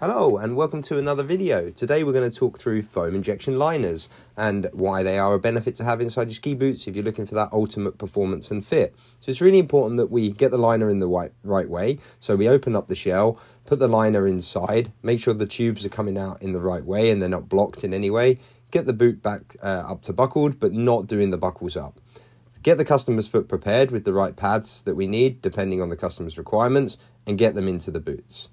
Hello and welcome to another video. Today we're going to talk through foam injection liners and why they are a benefit to have inside your ski boots if you're looking for that ultimate performance and fit. So it's really important that we get the liner in the right, right way. So we open up the shell, put the liner inside, make sure the tubes are coming out in the right way and they're not blocked in any way. Get the boot back uh, up to buckled but not doing the buckles up. Get the customer's foot prepared with the right pads that we need depending on the customer's requirements and get them into the boots.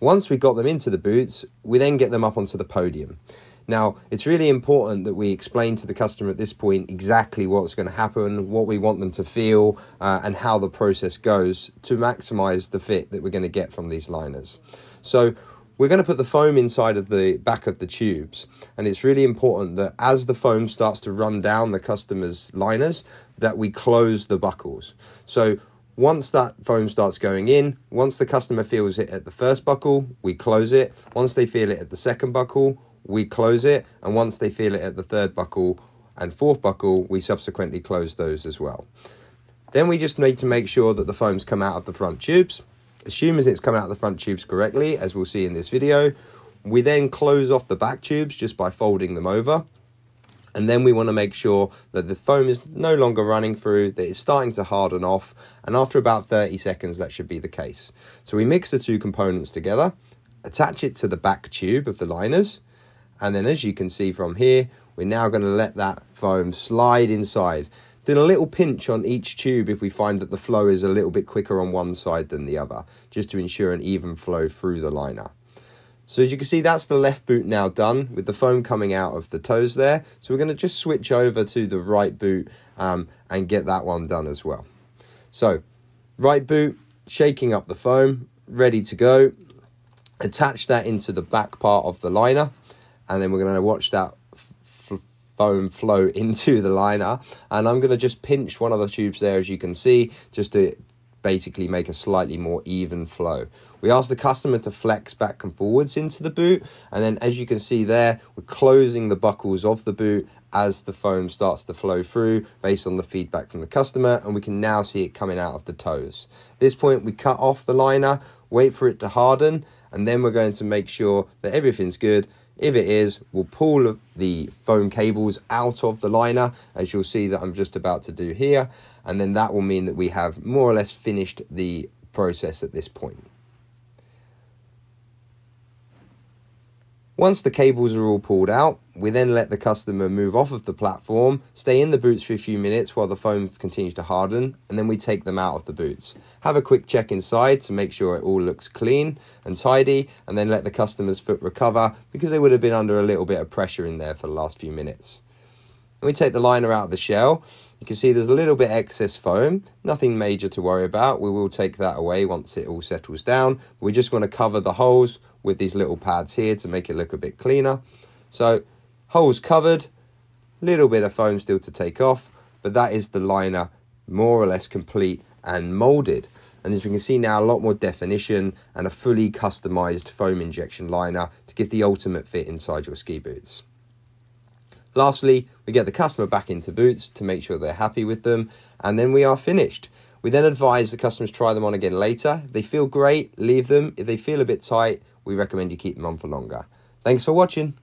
Once we got them into the boots, we then get them up onto the podium. Now, it's really important that we explain to the customer at this point exactly what's going to happen, what we want them to feel, uh, and how the process goes to maximize the fit that we're going to get from these liners. So, we're going to put the foam inside of the back of the tubes, and it's really important that as the foam starts to run down the customer's liners, that we close the buckles. So, once that foam starts going in, once the customer feels it at the first buckle, we close it. Once they feel it at the second buckle, we close it. And once they feel it at the third buckle and fourth buckle, we subsequently close those as well. Then we just need to make sure that the foams come out of the front tubes. Assuming it's come out of the front tubes correctly, as we'll see in this video, we then close off the back tubes just by folding them over. And then we want to make sure that the foam is no longer running through, that it's starting to harden off. And after about 30 seconds, that should be the case. So we mix the two components together, attach it to the back tube of the liners. And then as you can see from here, we're now going to let that foam slide inside. Doing a little pinch on each tube if we find that the flow is a little bit quicker on one side than the other, just to ensure an even flow through the liner. So as you can see, that's the left boot now done with the foam coming out of the toes there. So we're going to just switch over to the right boot um, and get that one done as well. So right boot, shaking up the foam, ready to go. Attach that into the back part of the liner and then we're going to watch that foam flow into the liner and I'm going to just pinch one of the tubes there as you can see just to basically make a slightly more even flow. We ask the customer to flex back and forwards into the boot and then as you can see there we're closing the buckles of the boot as the foam starts to flow through based on the feedback from the customer and we can now see it coming out of the toes. At this point we cut off the liner, wait for it to harden and then we're going to make sure that everything's good if it is, we'll pull the foam cables out of the liner, as you'll see that I'm just about to do here, and then that will mean that we have more or less finished the process at this point. Once the cables are all pulled out, we then let the customer move off of the platform, stay in the boots for a few minutes while the foam continues to harden, and then we take them out of the boots. Have a quick check inside to make sure it all looks clean and tidy, and then let the customer's foot recover because they would have been under a little bit of pressure in there for the last few minutes. When we take the liner out of the shell, you can see there's a little bit excess foam, nothing major to worry about. We will take that away once it all settles down. We just want to cover the holes with these little pads here to make it look a bit cleaner. So holes covered, little bit of foam still to take off, but that is the liner more or less complete and molded. And as we can see now, a lot more definition and a fully customized foam injection liner to give the ultimate fit inside your ski boots. Lastly, we get the customer back into boots to make sure they're happy with them, and then we are finished. We then advise the customers try them on again later. If they feel great, leave them. If they feel a bit tight, we recommend you keep them on for longer. Thanks for watching.